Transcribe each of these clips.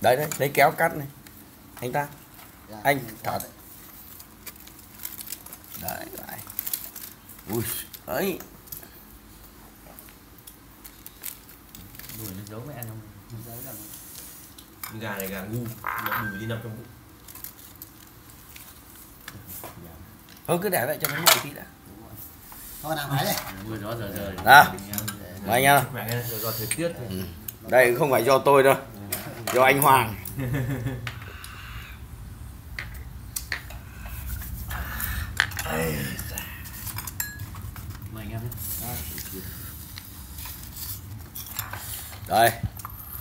đấy đấy lấy kéo cắt này. Anh ta. Dạ, Anh mình thả- đấy. đấy. Đấy ui ấy. Đuổi nó giấu với ăn không Mình giấu rằng gà này gà ngu. Đùi đi nằm trong bụng. Thôi cứ để lại cho nó nguội tí đã. Thôi nào máy đây mưa gió giờ rời Đó. Nha. Mẹ nghe do, thời tiết. Ừ. đây không phải do tôi đâu do anh Hoàng. Mày anh em đây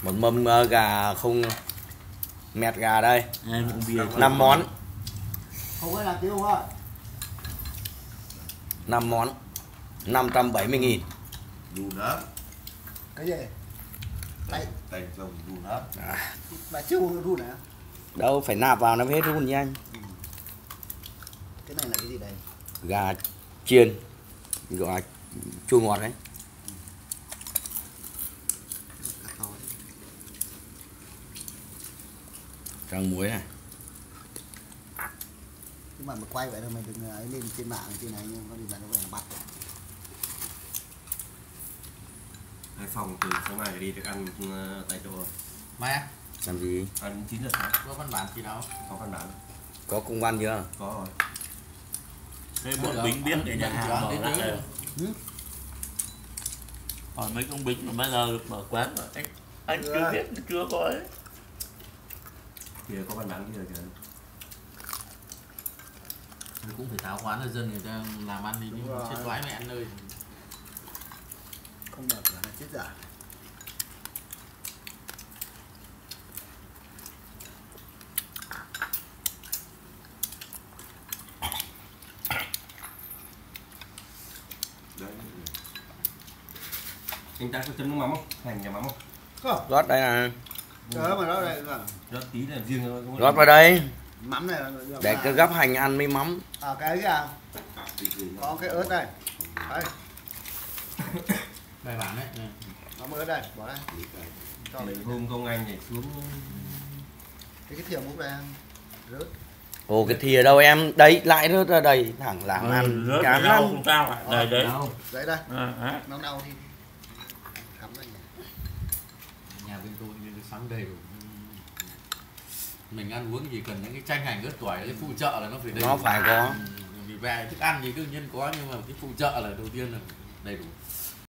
một mâm ờ, gà không mẹt gà đây. Năm món. Không có làm tiêu ạ 5 món. 570 nghìn. Đù đó cái gì tay tay chồng đù đó bà chưa run hả? Đâu phải nạp vào nó mới hết run nha anh. Cái này là cái gì đây? Gà chiên. Gà chua ngọt đấy. Rang muối này. Nhưng mà mà quay vậy thôi mày đừng ấy lên trên mạng trên này nhưng có gì bạn nó phải bắt Hải Phòng từ sáng mai đi được ăn ờ, tại chỗ mẹ làm gì? Ăn 9 giờ sáng. Có văn bản gì đâu. Có văn bản. Có công văn chưa? Có rồi. Thế bọn Bính biết để nhà hàng mở lại rồi. Hỏi mấy ông Bính mà bao giờ được mở quán mà anh anh chưa biết chưa có ấy. thì có văn bản bây giờ kìa cũng phải tháo quán cho dân người ta làm ăn đi rồi. chết quái mẹ ăn nơi không được là chết giả đấy. Anh ta có chấm nước mắm không? Hành nhà mắm không? Không. Rót đây là trời mà nó đây là rót tí là riêng thôi, rót vào đây. Mắm này là được để cái gắp hành ăn với mắm. À cái ấy à? Có cái ớt đây. Đây bài bản đấy. Ừ. nó ớt đây bỏ đây. Cho mình hôm công anh nhảy xuống. Cái cái thìa múc đây rớt. Ồ cái thìa đâu em? Đấy lại rớt ra đây. Thẳng làm Ừ, ăn rớt nhau lắm. không sao ạ. Đây đấy. Đâu, đấy đây. À, à. nó đau thì cắm đây nhỉ nhà bên tôi cái sắm đầy đủ. Mình ăn uống gì cần những cái chanh hành ớt tỏi cái phụ trợ là nó phải đầy nó phải có. Vì về thức ăn thì đương nhiên có nhưng mà cái phụ trợ là đầu tiên là đầy đủ